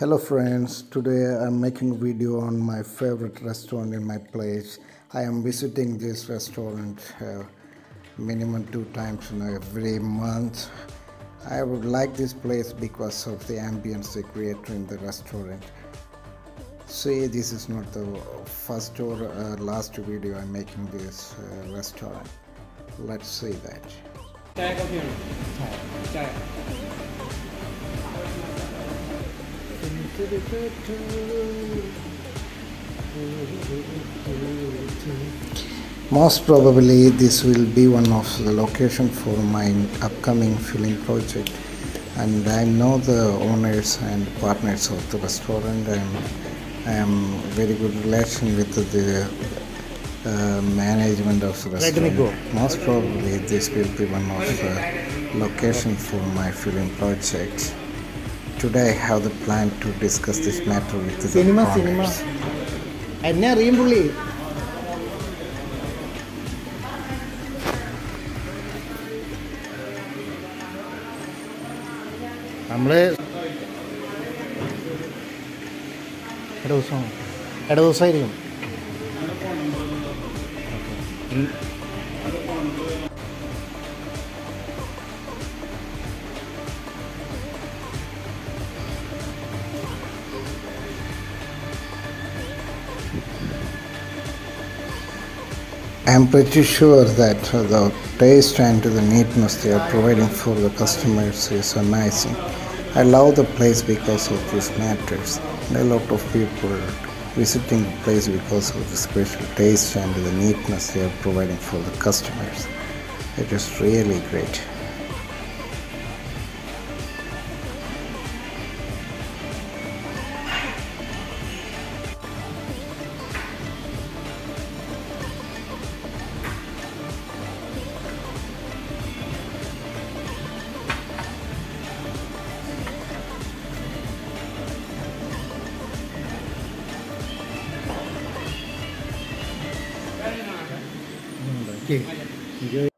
Hello friends, today I'm making a video on my favorite restaurant in my place. I am visiting this restaurant uh, minimum two times in every month. I would like this place because of the ambience they create in the restaurant. See, this is not the first or uh, last video I'm making this uh, restaurant. Let's see that most probably this will be one of the location for my upcoming filming project and I know the owners and partners of the restaurant and I am very good relation with the uh, management of the restaurant. Most probably this will be one of the location for my filming project. Today I have the plan to discuss this matter with cinema cinema എന്നെ അറിയും പുള്ളി. നമ്മൾ ഇട ദിവസമാണ് ഇട ദിവസമായിരിക്കും. I'm pretty sure that the taste and the neatness they are providing for the customers is amazing. I love the place because of these matters. A lot of people visiting the place because of the special taste and the neatness they are providing for the customers. It is really great. 一个月